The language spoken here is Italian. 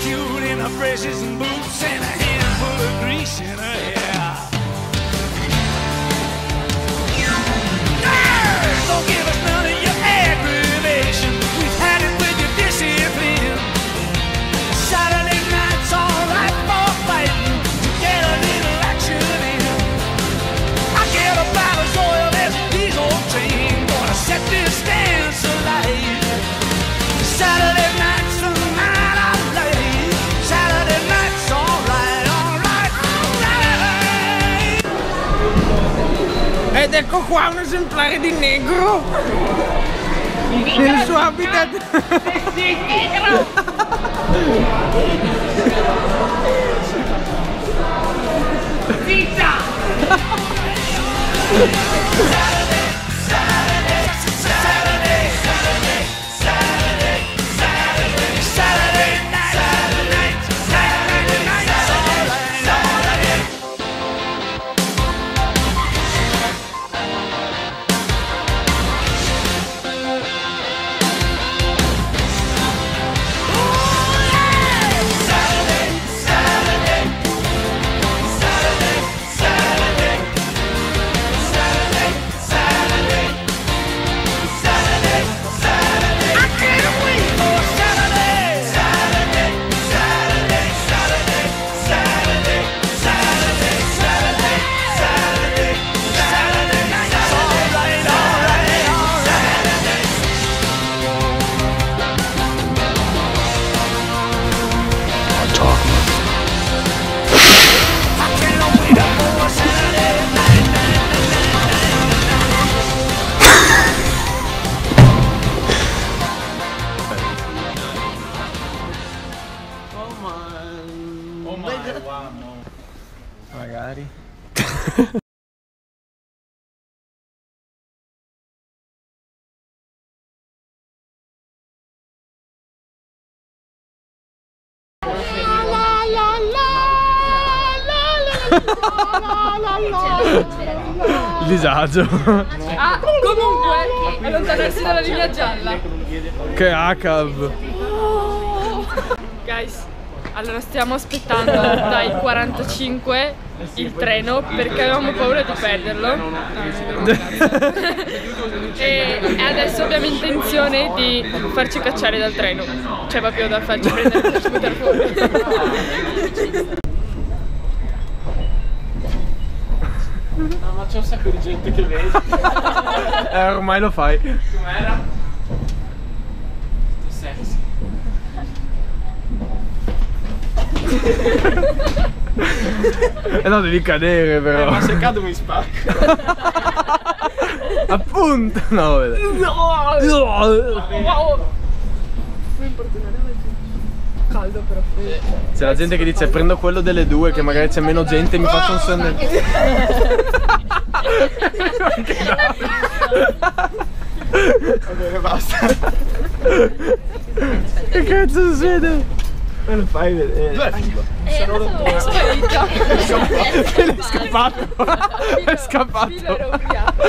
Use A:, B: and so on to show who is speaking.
A: cute in her braces and boots and a handful of grease in her hair.
B: Ed ecco qua un esemplare di negro
C: nel suo habitat.
A: Oh
D: man. Oh my wow.
C: Magari. Il disagio.
D: Ah, comunque, allontanarsi dalla linea gialla.
C: Che ACAV.
E: Guys, allora stiamo aspettando dai 45 il treno perché avevamo paura di perderlo. e adesso abbiamo intenzione di farci cacciare dal treno. Cioè proprio da farci prendere farci buttare fuori. No,
F: ma c'è un sacco di gente
D: che vede.
C: Eh, ormai lo fai. Com'era? Eh no, devi cadere però. Eh, ma se cado
D: mi
F: spacco.
C: Appunto. No, vabbè.
D: Caldo però.
C: C'è la gente che dice prendo quello delle due che magari c'è meno gente e mi faccio un sonno. Va
D: bene, basta.
C: Che cazzo succede?
D: Me lo fai vedere. Sono rotto. È sparito.
C: È scappato. È scappato. Era ubriaco.